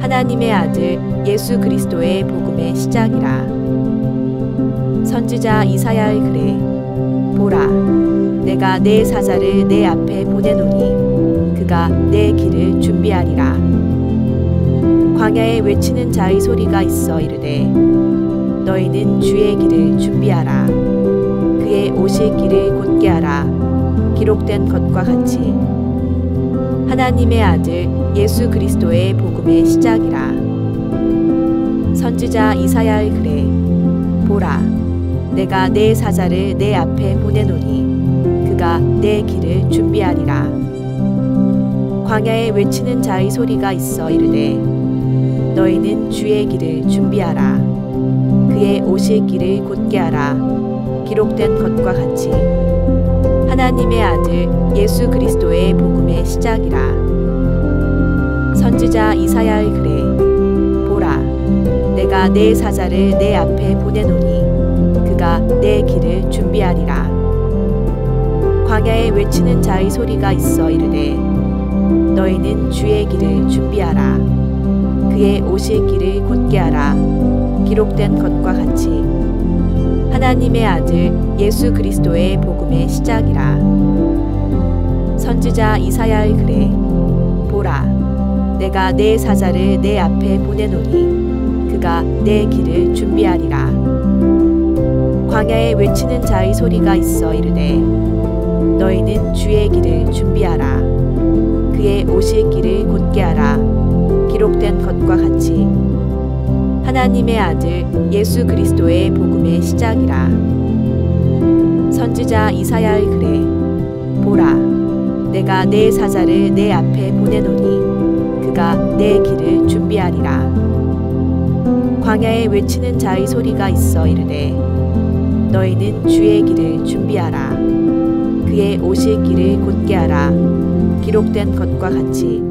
하나님의 아들 예수 그리스도의 복음의 시작이라. 선지자 이사야의 글에 보라 내가 내 사자를 내 앞에 보내노니 그가 내 길을 준비하리라. 광야에 외치는 자의 소리가 있어 이르되 너희는 주의 길을 준비하라. 그의 오실 길을 곧게 하라. 기록된 것과 같이 하나님의 아들 예수 그리스도의 복음의 시작이라. 선지자 이사야의 글에 보라 내가 내 사자를 내 앞에 보내노니 그가 내 길을 준비하리라. 광야에 외치는 자의 소리가 있어 이르되 너희는 주의 길을 준비하라. 그의 오실 길을 곧게 하라. 기록된 것과 같이 하나님의 아들 예수 그리스도의 복음의 시작이라. 선지자 이사야의 글에 보라 내가 내 사자를 내 앞에 보내노니 그가 내 길을 준비하리라. 광야에 외치는 자의 소리가 있어 이르되 너희는 주의 길을 준비하라. 그의 오실 길을 곧게 하라. 기록된 것과 같이 하나님의 아들 예수 그리스도의 복음의 시작이라. 선지자 이사야의 글에 보라 내가 내 사자를 내 앞에 보내노니 그가 내 길을 준비하리라. 광야에 외치는 자의 소리가 있어 이르되 너희는 주의 길을 준비하라. 그의 오실 길을 곧게 하라. 기록된 것과 같이 하나님의 아들 예수 그리스도의 복음의 시작이라. 선지자 이사야의 글에 보라 내가 내 사자를 내 앞에 보내노니 그가 내 길을 준비하리라. 광야에 외치는 자의 소리가 있어 이르되 너희는 주의 길을 준비하라. 그의 오실 길을 곧게 하라. 기록된 것과 같이